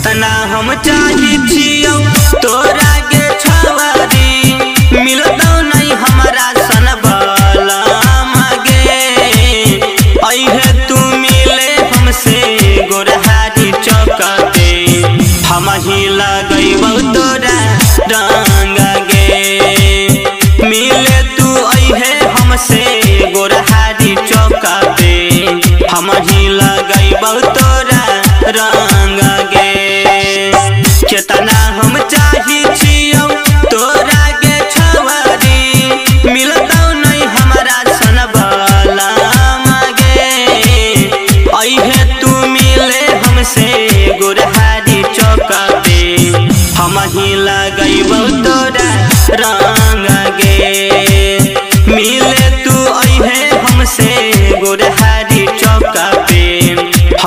इतना हम चाहे तोरा के छवरी मिलतो नहीं हमारा सन बलम गे तू मिले हमसे गोरहारी चौकते। हम ही लगैबौ तोरा रंग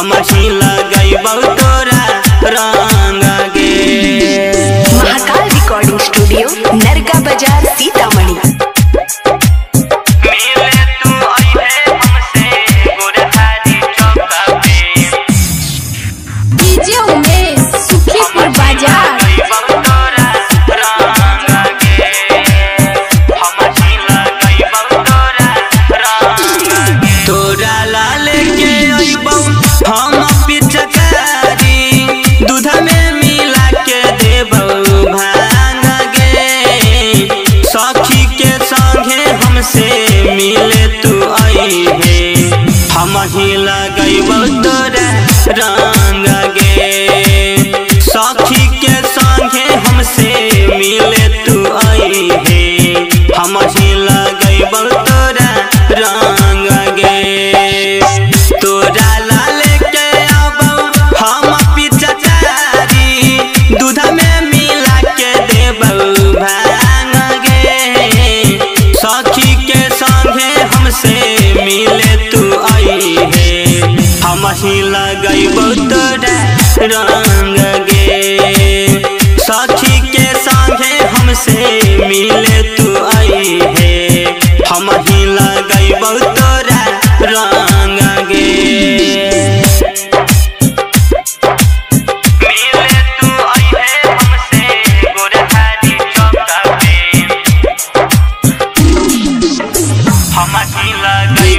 हम लगे बहुत लगाई लगई साथी लगई बहुत रंग गे साथी के संगे हमसे मिले तू आई है। हम ही लगई हम ही लगई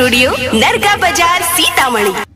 स्टूडियो नरका बाज़ार सीतामढ़ी।